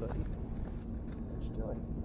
but let's do it.